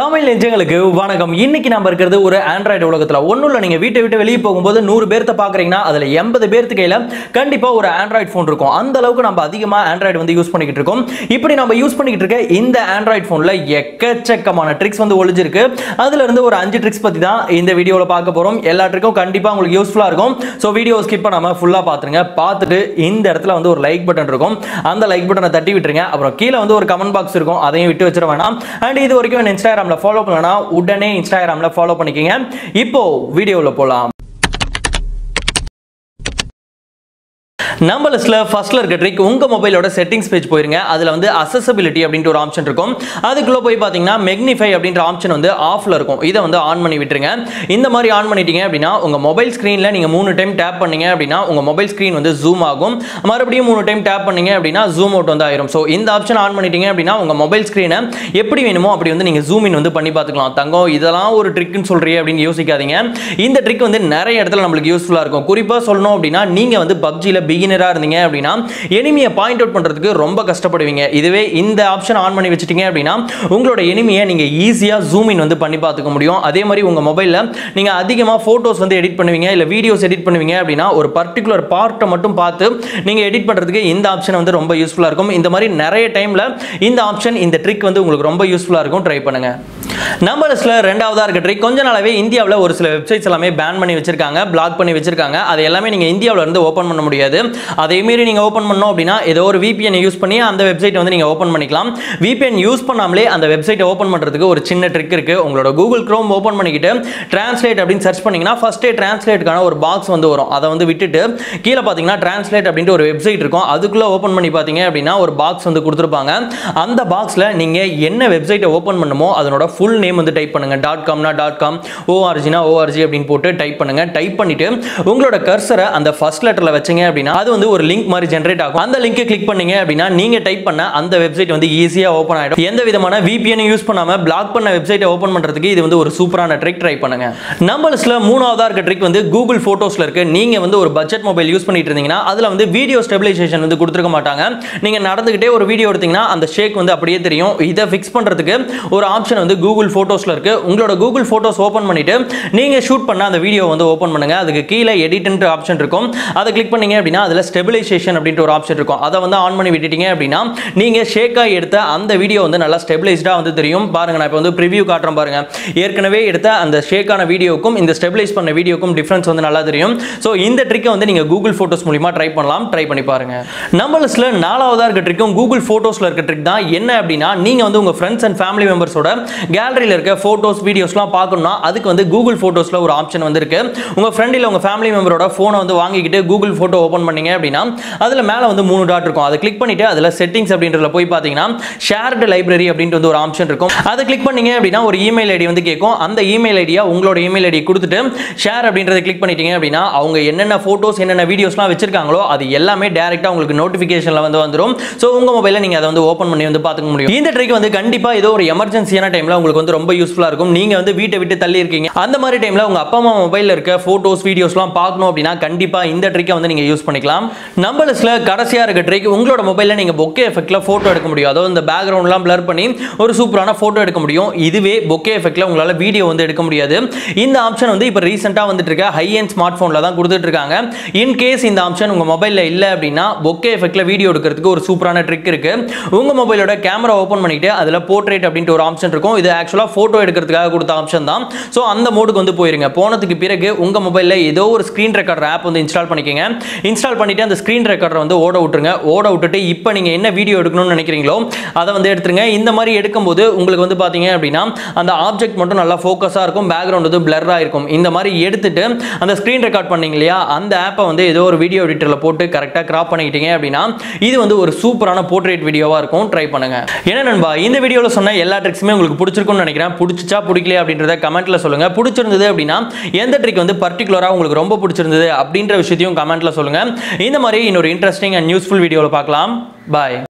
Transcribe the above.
தமிழ் நெஞ்சங்களுக்கு வணக்கம். இன்னைக்கு நம்ம இருக்கிறது ஒரு ஆண்ட்ராய்டு உலகத்தில். ஒன்றும் இல்லை நீங்கள் வீட்டை விட்டு வெளியே போகும்போது நூறு பேர்த்த பார்க்குறீங்கன்னா அதில் எண்பது பேர்த்து கையில் கண்டிப்பாக ஒரு ஆண்ட்ராய்டு ஃபோன் இருக்கும். அந்த அளவுக்கு நம்ம அதிகமாக ஆண்ட்ராய்டு வந்து யூஸ் பண்ணிக்கிட்டு இருக்கோம். இப்படி நம்ம யூஸ் பண்ணிக்கிட்டு இருக்க இந்த ஆண்ட்ராய்டு ஃபோனில் எக்கச்சக்கமான ட்ரிக்ஸ் வந்து ஒழிஞ்சிருக்கு அதுல இருந்து ஒரு அஞ்சு ட்ரிக்ஸ் பற்றி தான் இந்த வீடியோவில் பார்க்க போகிறோம் எல்லா ட்ரிக்கும் கண்டிப்பாக உங்களுக்கு யூஸ்ஃபுல்லாக இருக்கும். ஸோ வீடியோ ஸ்கிப் பண்ணாமல் ஃபுல்லாக பார்த்துருங்க பார்த்துட்டு இந்த இடத்துல வந்து ஒரு லைக் பட்டன் இருக்கும். அந்த லைக் பட்டனை தட்டி விட்டுருங்க. அப்புறம் கீழே வந்து ஒரு கமெண்ட் பாக்ஸ் இருக்கும். அதையும் விட்டு வச்சிட வேணாம். அண்ட் இது வரைக்கும் இன்ஸ்டாகிராம் இன்ஸ்டாகிராமில் ஃபாலோ பண்ணலன்னா உடனே இன்ஸ்டாகிராமில் ஃபாலோ பண்ணிக்கங்க. இப்போ வீடியோவில் போகலாம் நம்ம லிஸ்ட்ல ஃபர்ஸ்ட்ல இருக்க ட்ரிக் உங்க மொபைலோட செட்டிங்ஸ் பேஜ் போயிருங்க. அதுல வந்து அசசபிலிட்டி அப்படின்ற ஒரு ஆப்ஷன் இருக்கும். அதுக்குள்ள போய் பாத்தீங்கன்னா மெக்னிஃபை அப்படின்ற ஆப்ஷன் வந்து ஆஃப்ல இருக்கும். இதை வந்து ஆன் பண்ணி விட்டுருங்க. இந்த மாதிரி ஆன் பண்ணிட்டீங்க அப்படின்னா உங்க மொபைல் ஸ்கிரீன்ல நீங்க மூணு டைம் டேப் பண்ணீங்க அப்படின்னா உங்க மொபைல் ஸ்கிரீன் வந்து ஜூம் ஆகும். மறுபடியும் மூணு டைம் டேப் பண்ணீங்க அப்படின்னா ஜூம் அவுட் வந்து ஆயிரும். ஸோ இந்த ஆப்ஷன் ஆன் பண்ணிட்டீங்க அப்படின்னா உங்க மொபைல் ஸ்கிரீனை எப்படி வேணுமோ அப்படி வந்து நீங்க ஜூம் இன் வந்து பண்ணி பார்த்துக்கலாம் தங்கம் இதெல்லாம் ஒரு ட்ரிக்னு சொல்றியே அப்படின்னு யோசிக்காதீங்க. இந்த ட்ரிக் வந்து நிறைய இடத்துல நம்மளுக்கு யூஸ்ஃபுல்லாக இருக்கும். குறிப்பாக சொல்லணும் அப்படின்னா நீங்கள் வந்து பப்ஜியில் பிகின் இருந்தீங்க அப்படின்னா எனிமியை பாயிண்ட் அவுட் பண்றதுக்கு ரொம்ப கஷ்டப்படுவீங்க. இதுவே இந்த ஆப்ஷன் ஆன் பண்ணி வச்சிட்டீங்க அப்படின்னா உங்களோட எனிமியை நீங்கள் ஈஸியாக ஜூம் இன் வந்து பண்ணி பார்த்துக்க முடியும். அதே மாதிரி உங்கள் மொபைலில் நீங்கள் அதிகமாக ஃபோட்டோஸ் வந்து எடிட் பண்ணுவீங்க இல்லை வீடியோஸ் எடிட் பண்ணுவீங்க அப்படின்னா ஒரு பர்டிகுலர் பார்ட்டை மட்டும் பார்த்து நீங்கள் எடிட் பண்ணுறதுக்கு இந்த ஆப்ஷன் வந்து ரொம்ப யூஸ்ஃபுல்லாக இருக்கும். இந்த மாதிரி நிறைய டைமில் இந்த ஆப்ஷன் இந்த ட்ரிக் வந்து உங்களுக்கு ரொம்ப யூஸ்ஃபுல்லாக இருக்கும். ட்ரை பண்ணுங்கள் நம்பர்ஸில் ரெண்டாவதாக இருக்கட்டும் இருக்க ட்ரிக் கொஞ்ச நாளாகவே இந்தியாவில் ஒரு சில வெப்சைட்ஸ் எல்லாமே பேன் பண்ணி வச்சிருக்காங்க பிளாக் பண்ணி வச்சிருக்காங்க. அது எல்லாமே நீங்கள் இந்தியாவில் இருந்து ஓப்பன் பண்ண முடியாது. அதே மீறி நீங்கள் ஓப்பன் பண்ணோம் அப்படின்னா ஏதோ ஒரு விபிஎன் யூஸ் பண்ணி அந்த வெப்சைட் வந்து நீங்கள் ஓப்பன் பண்ணிக்கலாம். விபிஎன் யூஸ் பண்ணாமலே அந்த வெப்சைட்டை ஓப்பன் பண்ணுறதுக்கு ஒரு சின்ன ட்ரிக் இருக்கு. உங்களோட கூகுள் க்ரோம் ஓப்பன் பண்ணிக்கிட்டு டிரான்ஸ்லேட் அப்படின்னு சர்ச் பண்ணீங்கன்னா ஃபஸ்ட்டே டிரான்ஸ்லேட்டுக்கான ஒரு பாக்ஸ் வந்து வரும். அதை வந்து விட்டுட்டு கீழே பார்த்தீங்கன்னா டிரான்ஸ்லேட் அப்படின்ட்டு ஒரு வெப்சைட் இருக்கும். அதுக்குள்ளே ஓப்பன் பண்ணி பார்த்தீங்க அப்படின்னா ஒரு பாக்ஸ் வந்து கொடுத்துருப்பாங்க. அந்த பாக்ஸில் நீங்கள் என்ன வெப்சைட்டை ஓப்பன் பண்ணுமோ அதனோட ஃபுல் நேம் வந்து டைப் பண்ணுங்க. டாட் காம்னா டாட் காம் ஓஆர்ஜினா ஓஆர்ஜி அப்படின்னு போட்டு டைப் பண்ணுங்க. டைப் பண்ணிட்டு உங்களோட கர்சரை அந்த ஃபர்ஸ்ட் லெட்டர்ல வச்சீங்க அப்படின்னா அது வந்து ஒரு லிங்க் மாதிரி ஜென்ரேட் ஆகும். அந்த லிங்கை கிளிக் பண்ணீங்க அப்படின்னா நீங்க டைப் பண்ண அந்த வெப்சைட் வந்து ஈஸியா ஓப்பன் ஆயிடும். எந்த விதமான விபிஎன் யூஸ் பண்ணாம பிளாக் பண்ண வெப்சைட்டை ஓப்பன் பண்றதுக்கு இது வந்து ஒரு சூப்பரான ட்ரிக் ட்ரை பண்ணுங்க. நம்ம மூணாவதா இருக்க ட்ரிக் வந்து கூகுள் போட்டோஸ்ல இருக்கு. நீங்க வந்து ஒரு பட்ஜெட் மொபைல் யூஸ் பண்ணிட்டு இருந்தீங்கன்னா அதுல வந்து வீடியோ ஸ்டெபிலைசேஷன் வந்து கொடுத்துருக்க மாட்டாங்க. நீங்க நடந்துகிட்டே ஒரு வீடியோ எடுத்தீங்கன்னா அந்த ஷேக் வந்து அப்படியே தெரியும். இதை ஃபிக்ஸ் பண்றதுக்கு ஒரு ஆப்ஷன் வந்து கூகுள் போட்டோஸ்ல இருக்கு. உங்களோட கூகுள் ஃபோட்டோஸ் ஓப்பன் பண்ணிட்டு நீங்கள் ஷூட் பண்ண அந்த வீடியோ வந்து ஓப்பன் பண்ணுங்க. அதுக்கு கீழே எடிட்ன்ற ஆப்ஷன் இருக்கும். அதை கிளிக் பண்ணீங்க அப்படின்னா அதில் ஸ்டெபிலைசேஷன் அப்படின்ற ஒரு ஆப்ஷன் இருக்கும். அதை வந்து ஆன் பண்ணி விட்டுட்டீங்க அப்படின்னா நீங்கள் ஷேக்காக எடுத்த அந்த வீடியோ வந்து நல்லா ஸ்டெபிலைஸ்டாக வந்து தெரியும். பாருங்க நான் இப்போ வந்து ப்ரிவியூ காட்டுறேன் பாருங்கள் ஏற்கனவே எடுத்த அந்த ஷேக்கான வீடியோக்கும் இந்த ஸ்டெபிலைஸ் பண்ண வீடியோக்கும் டிஃப்ரென்ஸ் வந்து நல்லா தெரியும். ஸோ இந்த ட்ரிக்கை வந்து நீங்கள் கூகுள் ஃபோட்டோஸ் மூலிமா ட்ரை பண்ணலாம். ட்ரை பண்ணி பாருங்கள் நம்ம நாலாவதாக இருக்க ட்ரிக்கும் கூகுள் ஃபோட்டோஸில் இருக்க ட்ரிக் தான். என்ன அப்படின்னா நீங்கள் வந்து உங்கள் ஃப்ரெண்ட்ஸ் அண்ட் ஃபேமிலி மெம்பர்ஸோட கேலரியில் இருக்க ஃபோட்டோஸ் வீடியோஸ்லாம் பார்க்கணும்னா அதுக்கு வந்து கூகுள் ஃபோட்டோஸில் ஒரு ஆப்ஷன் வந்துருக்கு. உங்கள் ஃப்ரெண்டில் உங்கள் ஃபேமிலி மெம்பரோட ஃபோனை வந்து வாங்கிக்கிட்டு கூகுள் ஃபோட்டோ ஓப்பன் பண்ணீங்க அப்படின்னா அதில் மேலே வந்து மூணு டாட் இருக்கும். அதை கிளிக் பண்ணிட்டு அதில் செட்டிங்ஸ் அப்படின்றதுல போய் பார்த்தீங்கன்னா ஷேர்டு லைப்ரரி அப்படின்ட்டு வந்து ஒரு ஆப்ஷன் இருக்கும். அதை கிளிக் பண்ணீங்க அப்படின்னா ஒரு இமெயில் ஐடி வந்து கேட்கும். அந்த இமெயில் ஐடியா உங்களோட இமெயில் ஐடி கொடுத்துட்டு ஷேர் அப்படின்றத கிளிக் பண்ணிட்டீங்க அப்படின்னா அவங்க என்னென்ன ஃபோட்டோஸ் என்னென்ன வீடியோஸ்லாம் வச்சிருக்காங்களோ அது எல்லாமே டேரெக்டாக உங்களுக்கு நோட்டிஃபிகேஷனில் வந்து வந்துடும் ஸோ உங்கள் மொபைலில் நீங்கள் அதை வந்து ஓப்பன் பண்ணி வந்து பார்த்துக்க முடியும். இந்த ட்ரிக் வந்து கண்டிப்பாக ஏதோ ஒரு எமர்ஜென்சியான டைமில் உங்களுக்கு வந்து ரொம்ப யூஸ்ஃபுல்லாக இருக்கும். நீங்கள் வந்து வீட்டை விட்டு தள்ளி இருக்கீங்க அந்த மாதிரி டைமில் உங்கள் அப்பா அம்மா மொபைலில் இருக்க ஃபோட்டோஸ் வீடியோஸ்லாம் பார்க்கணும் அப்படின்னா கண்டிப்பாக இந்த ட்ரிக்கை வந்து நீங்கள் யூஸ் பண்ணிக்கலாம். நம்ம லிஸ்ட்டில் கடைசியாக இருக்க ட்ரிக் உங்களோட மொபைலில் நீங்கள் பொக்கே எஃபெக்ட்டில் ஃபோட்டோ எடுக்க முடியும். அதாவது இந்த பேக்ரவுண்ட்லாம் பிளர் பண்ணி ஒரு சூப்பரான ஃபோட்டோ எடுக்க முடியும். இதுவே பொக்கே எஃபெக்ட்டில் உங்களால் வீடியோ வந்து எடுக்க முடியாது. இந்த ஆப்ஷன் வந்து இப்போ ரீசெண்டாக வந்துட்டு இருக்க ஹை அண்ட் ஸ்மார்ட் ஃபோனில் தான் கொடுத்துட்டு இருக்காங்க. இன் கேஸ் இந்த ஆப்ஷன் உங்கள் மொபைலில் இல்லை அப்படின்னா பொக்கே எஃபெக்ட்டில் வீடியோ எடுக்கிறதுக்கு ஒரு சூப்பரான ட்ரிக் இருக்குது உங்கள் மொபைலோட கேமரா ஓப்பன் பண்ணிட்டு அதில் போர்ட்ரேட் அப்படின்ட்டு ஒரு ஆப்ஷன் இருக்கும். இது ஆக்சுவலாக ஃபோட்டோ எடுக்கிறதுக்காக கொடுத்த ஆப்ஷன் தான். ஸோ அந்த மோடுக்கு வந்து போயிருங்க. போனதுக்கு பிறகு உங்கள் மொபைலில் ஏதோ ஒரு ஸ்க்ரீன் ரெக்கார்டர் ஆப் வந்து இன்ஸ்டால் பண்ணிக்கங்க. இன்ஸ்டால் பண்ணிட்டு அந்த ஸ்க்ரீன் ரெக்கார்டரை வந்து ஓட விட்டுருங்க. ஓட விட்டுட்டு இப்போ நீங்கள் என்ன வீடியோ எடுக்கணும்னு நினைக்கிறீங்களோ அதை வந்து எடுத்துருங்க. இந்த மாதிரி எடுக்கும்போது உங்களுக்கு வந்து பார்த்தீங்க அப்படின்னா அந்த ஆப்ஜெக்ட் மட்டும் நல்லா ஃபோக்கஸாக இருக்கும். பேக்ரவுண்ட் வந்து பிளர்ராக இருக்கும். இந்த மாதிரி எடுத்துட்டு அந்த ஸ்க்ரீன் ரெக்கார்ட் பண்ணிங்க இல்லையா அந்த ஆப்பை வந்து ஏதோ ஒரு வீடியோ எடிட்டரில் போட்டு கரெக்டாக கிராப் பண்ணிக்கிட்டீங்க அப்படின்னா இது வந்து ஒரு சூப்பரான போர்ட்ரேட் வீடியோவாக இருக்கும். ட்ரை பண்ணுங்க. என்ன நண்பா இந்த வீடியோவில் சொன்ன எல்லா ட்ரிக்ஸுமே உங்களுக்கு பிடிச்சிருக்கும்னு நினைக்கிறேன். பிடிச்சிச்சா பிடிக்கல அப்படின்றத கமெண்ட்ல சொல்லுங்க. பிடிச்சிருந்தது அப்படின்னா எந்த ட்ரிக் வந்து பர்டிகுலராக உங்களுக்கு ரொம்ப பிடிச்சிருந்தது அப்படின்ற விஷயத்தையும் கமெண்ட்ல சொல்லுங்க. இந்த மாதிரி இன்னொரு இன்ட்ரெஸ்டிங் அண்ட் யூஸ்ஃபுல் வீடியோவில் பார்க்கலாம். பாய்